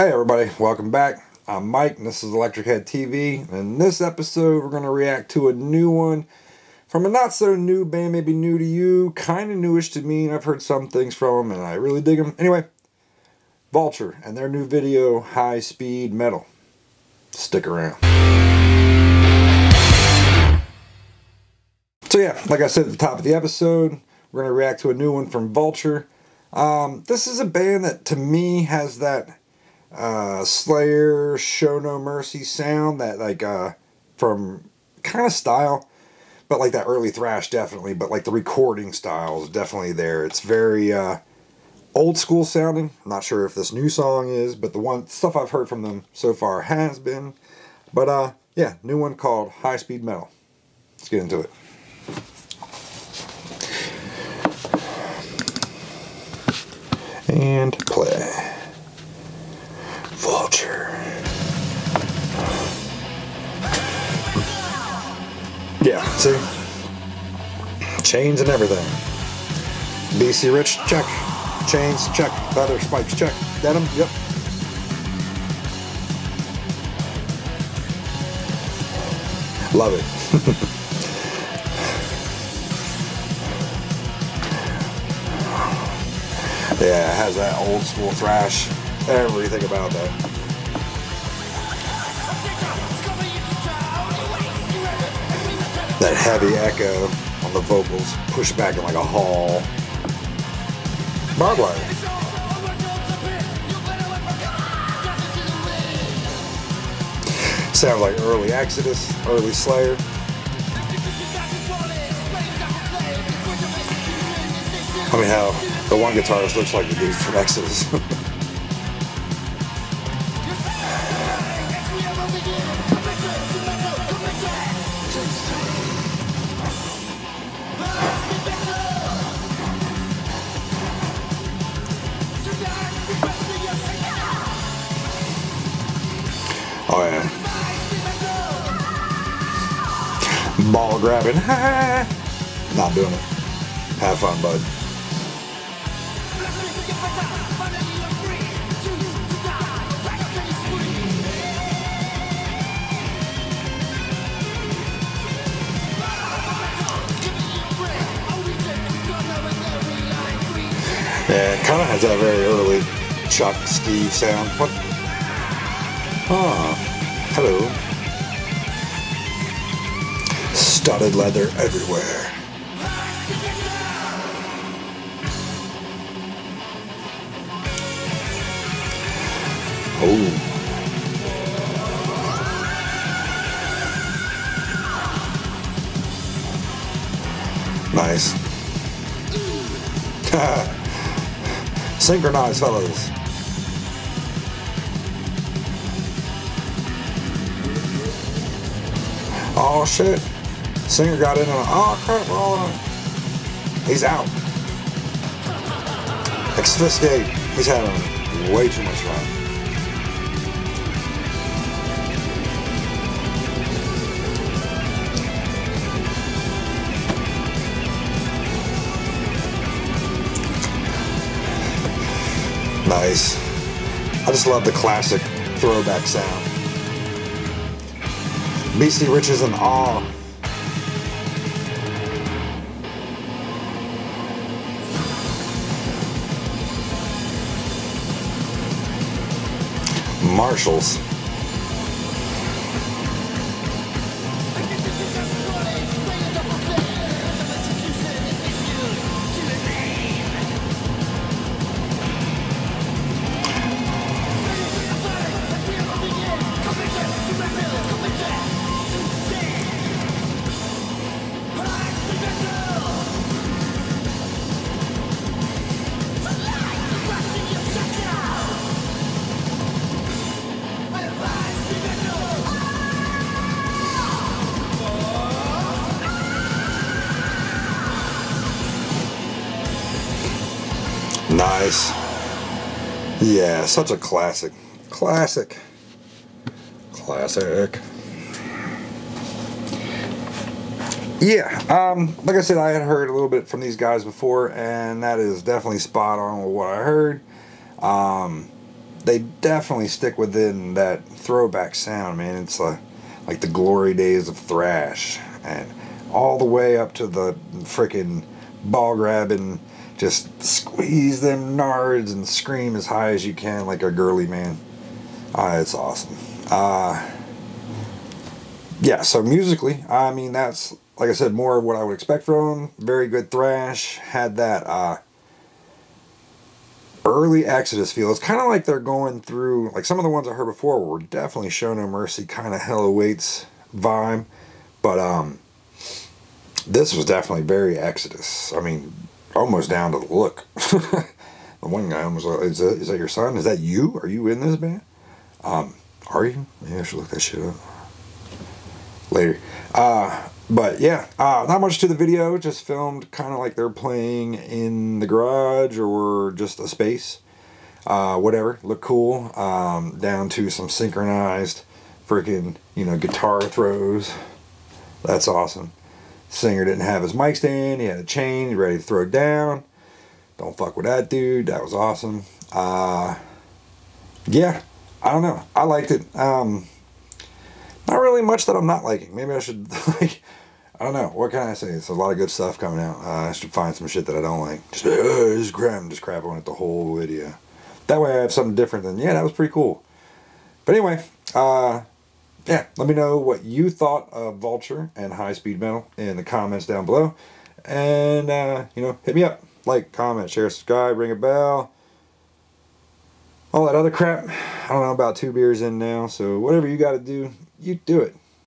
Hey everybody, welcome back. I'm Mike and this is Electrichead TV. And in this episode, we're going to react to a new one from a not so new band, maybe new to you, kind of newish to me, and I've heard some things from them and I really dig them. Anyway, Vulture and their new video, High Speed Metal. Stick around. So yeah, like I said at the top of the episode, we're going to react to a new one from Vulture. Um, this is a band that to me has that uh, Slayer, Show No Mercy sound, that like uh, from kind of style, but like that early thrash definitely, but like the recording style is definitely there. It's very uh, old school sounding. I'm not sure if this new song is, but the one stuff I've heard from them so far has been. But uh, yeah, new one called High Speed Metal. Let's get into it. And play. Yeah, see? Chains and everything. BC Rich, check. Chains, check. Feather spikes, check. Denim, yep. Love it. Yeah, it has that old school thrash. Everything about that. That heavy echo on the vocals, pushed back in like a hall. Wire. Sounds like early Exodus, early Slayer. I mean, how the one guitarist looks like the dude from Exodus. Ball grabbing. Not doing it. Have fun, bud. Yeah, it kind of has that very early Chuck Steve sound. What? Ah, hello. Studded leather everywhere. Oh. Nice. Synchronize, fellas. Oh shit. Singer got in on oh crap, we're on. He's out. Exfiscate. He's having way too much fun. Nice. I just love the classic throwback sound. BC Rich is in awe. Marshalls. Nice. Yeah, such a classic. Classic. Classic. Yeah, um, like I said, I had heard a little bit from these guys before, and that is definitely spot on with what I heard. Um, they definitely stick within that throwback sound, man. It's like like the glory days of thrash, and all the way up to the freaking ball grabbing, just squeeze them nards and scream as high as you can like a girly man. Uh, it's awesome. Uh, yeah, so musically, I mean, that's, like I said, more of what I would expect from them. Very good thrash. Had that uh, early Exodus feel. It's kind of like they're going through, like some of the ones I heard before were definitely Show No Mercy, kind of Hell Awaits vibe. But um, this was definitely very Exodus. I mean, almost down to the look. the one guy almost like, is that, is that your son? Is that you? Are you in this band? Um, are you? Maybe I should look that shit up later. Uh, but yeah, uh, not much to the video. Just filmed kind of like they're playing in the garage or just a space. Uh, whatever, look cool. Um, down to some synchronized freaking, you know, guitar throws. That's awesome. Singer didn't have his mic stand. He had a chain. He ready to throw down. Don't fuck with that dude. That was awesome. Uh, yeah, I don't know. I liked it. Um, not really much that I'm not liking. Maybe I should like. I don't know. What can I say? It's a lot of good stuff coming out. Uh, I should find some shit that I don't like. Just, uh, crap, just crap on it the whole video. That way I have something different than, yeah, that was pretty cool. But anyway, uh, yeah, let me know what you thought of Vulture and High Speed Metal in the comments down below. And, uh, you know, hit me up. Like, comment, share, subscribe, ring a bell. All that other crap. I don't know, about two beers in now. So whatever you got to do, you do it.